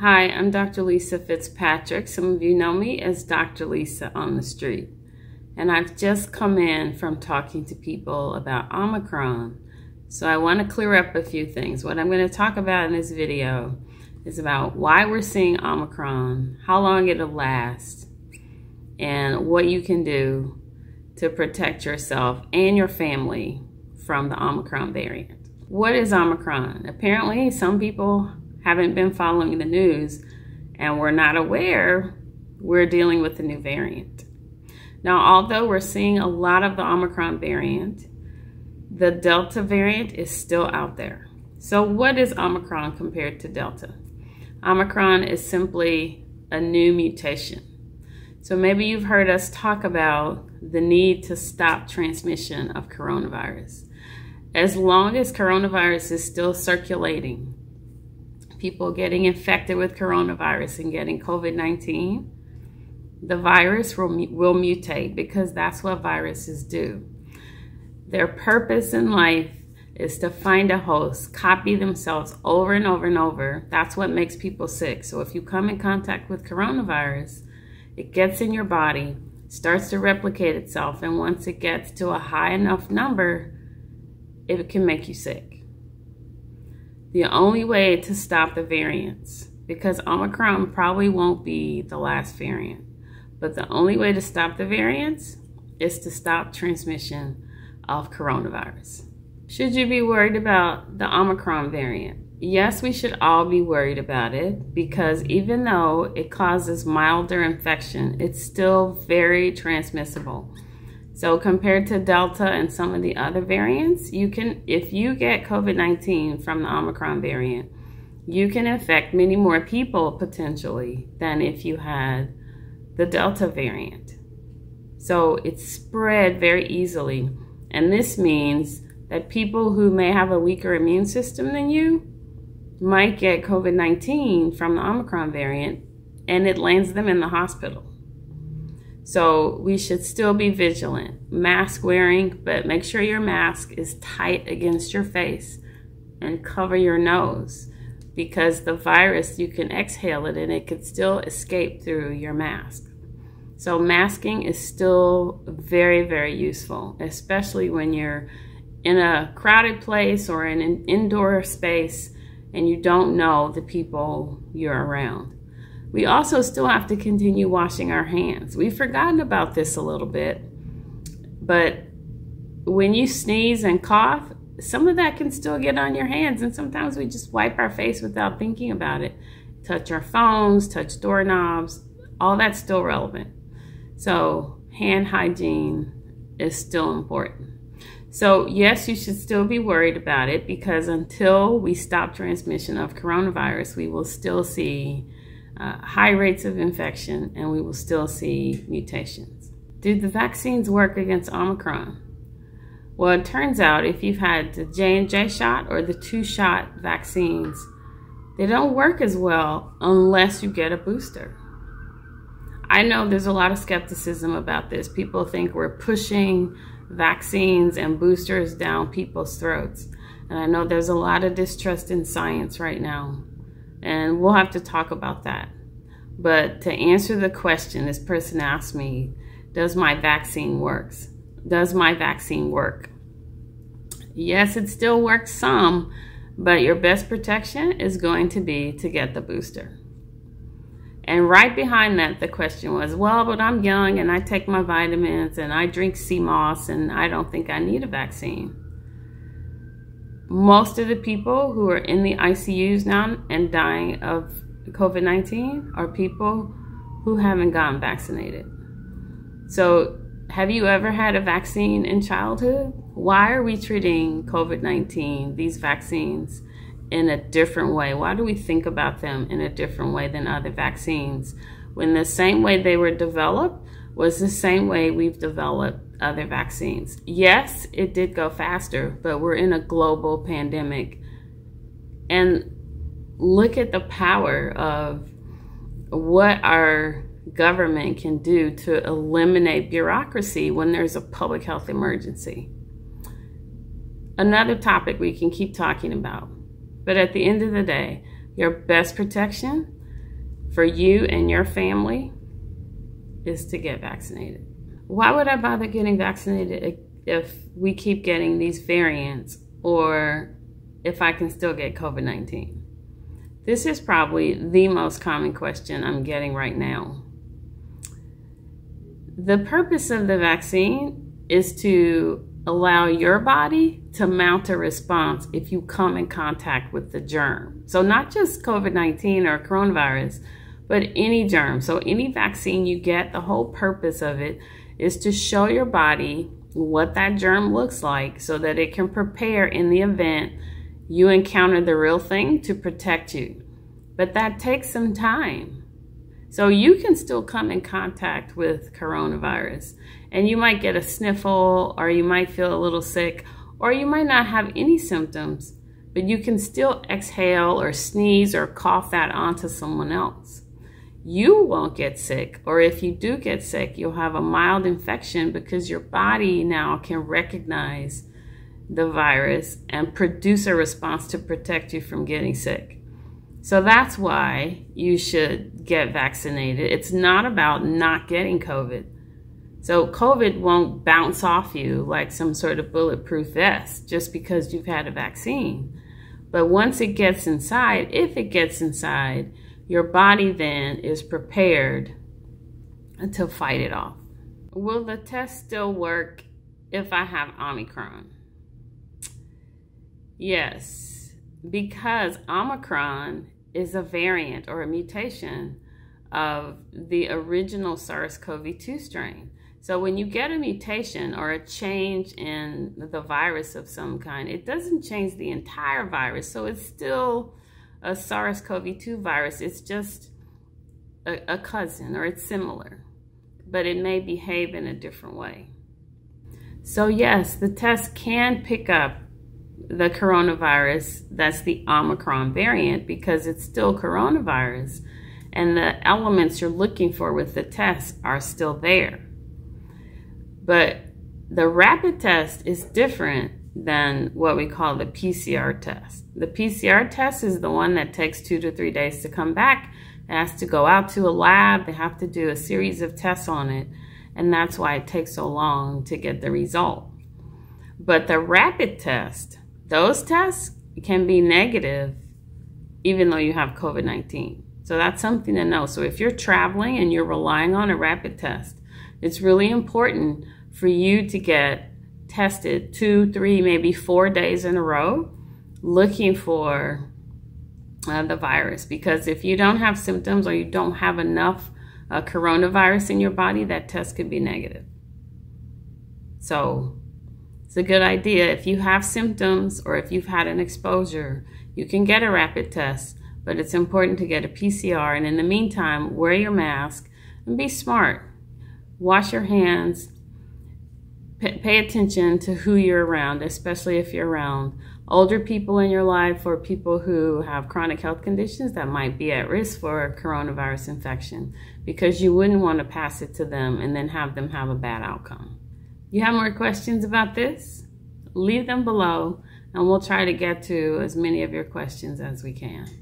Hi, I'm Dr. Lisa Fitzpatrick. Some of you know me as Dr. Lisa on the street. And I've just come in from talking to people about Omicron. So I want to clear up a few things. What I'm going to talk about in this video is about why we're seeing Omicron, how long it'll last, and what you can do to protect yourself and your family from the Omicron variant. What is Omicron? Apparently, some people haven't been following the news and we're not aware we're dealing with a new variant. Now, although we're seeing a lot of the Omicron variant, the Delta variant is still out there. So, what is Omicron compared to Delta? Omicron is simply a new mutation. So, maybe you've heard us talk about the need to stop transmission of coronavirus. As long as coronavirus is still circulating, people getting infected with coronavirus and getting COVID 19, the virus will, will mutate because that's what viruses do. Their purpose in life is to find a host, copy themselves over and over and over. That's what makes people sick. So if you come in contact with coronavirus, it gets in your body, starts to replicate itself, and once it gets to a high enough number, it can make you sick the only way to stop the variants, because Omicron probably won't be the last variant, but the only way to stop the variants is to stop transmission of coronavirus. Should you be worried about the Omicron variant? Yes, we should all be worried about it because even though it causes milder infection, it's still very transmissible. So compared to Delta and some of the other variants, you can, if you get COVID-19 from the Omicron variant, you can infect many more people potentially than if you had the Delta variant. So it's spread very easily. And this means that people who may have a weaker immune system than you might get COVID 19 from the Omicron variant and it lands them in the hospital. So we should still be vigilant. Mask wearing, but make sure your mask is tight against your face and cover your nose because the virus, you can exhale it and it could still escape through your mask. So masking is still very, very useful, especially when you're in a crowded place or in an indoor space and you don't know the people you're around. We also still have to continue washing our hands. We've forgotten about this a little bit, but when you sneeze and cough, some of that can still get on your hands, and sometimes we just wipe our face without thinking about it. Touch our phones, touch doorknobs, all that's still relevant. So, hand hygiene is still important. So, yes, you should still be worried about it because until we stop transmission of coronavirus, we will still see uh, high rates of infection, and we will still see mutations. Do the vaccines work against Omicron? Well, it turns out if you've had the J&J shot or the two-shot vaccines, they don't work as well unless you get a booster. I know there's a lot of skepticism about this. People think we're pushing vaccines and boosters down people's throats. And I know there's a lot of distrust in science right now. And we'll have to talk about that. But to answer the question, this person asked me, does my vaccine works? Does my vaccine work? Yes, it still works some, but your best protection is going to be to get the booster. And right behind that, the question was, well, but I'm young and I take my vitamins and I drink sea moss and I don't think I need a vaccine. Most of the people who are in the ICUs now and dying of COVID 19 are people who haven't gotten vaccinated. So, have you ever had a vaccine in childhood? Why are we treating COVID 19, these vaccines, in a different way? Why do we think about them in a different way than other vaccines? When the same way they were developed was the same way we've developed other vaccines. Yes, it did go faster, but we're in a global pandemic. And look at the power of what our government can do to eliminate bureaucracy when there's a public health emergency. Another topic we can keep talking about. But at the end of the day, your best protection for you and your family is to get vaccinated. Why would I bother getting vaccinated if we keep getting these variants or if I can still get COVID 19? This is probably the most common question I'm getting right now. The purpose of the vaccine is to allow your body to mount a response if you come in contact with the germ. So, not just COVID 19 or coronavirus, but any germ. So, any vaccine you get, the whole purpose of it is to show your body what that germ looks like so that it can prepare in the event you encounter the real thing to protect you. But that takes some time. So you can still come in contact with coronavirus and you might get a sniffle or you might feel a little sick or you might not have any symptoms, but you can still exhale or sneeze or cough that onto someone else. You won't get sick, or if you do get sick, you'll have a mild infection because your body now can recognize the virus and produce a response to protect you from getting sick. So that's why you should get vaccinated. It's not about not getting COVID. So COVID won't bounce off you like some sort of bulletproof vest just because you've had a vaccine. But once it gets inside, if it gets inside, your body then is prepared to fight it off. Will the test still work if I have Omicron? Yes, because Omicron is a variant or a mutation of the original SARS CoV 2 strain. So when you get a mutation or a change in the virus of some kind, it doesn't change the entire virus. So it's still a SARS CoV 2 virus. It's just a, a cousin or it's similar, but it may behave in a different way. So yes, the test can pick up the coronavirus that's the Omicron variant because it's still coronavirus and the elements you're looking for with the test are still there. But the rapid test is different than what we call the PCR test. The PCR test is the one that takes two to three days to come back. It has to go out to a lab. They have to do a series of tests on it. And that's why it takes so long to get the result. But the rapid test those tests can be negative even though you have COVID 19. So that's something to know. So if you're traveling and you're relying on a rapid test, it's really important for you to get tested two, three, maybe four days in a row looking for uh, the virus. Because if you don't have symptoms or you don't have enough uh, coronavirus in your body, that test could be negative. So it's a good idea. If you have symptoms or if you've had an exposure, you can get a rapid test, but it's important to get a PCR. And in the meantime, wear your mask and be smart. Wash your hands. Pay attention to who you're around, especially if you're around older people in your life or people who have chronic health conditions that might be at risk for a coronavirus infection because you wouldn't want to pass it to them and then have them have a bad outcome you have more questions about this? Leave them below and we'll try to get to as many of your questions as we can.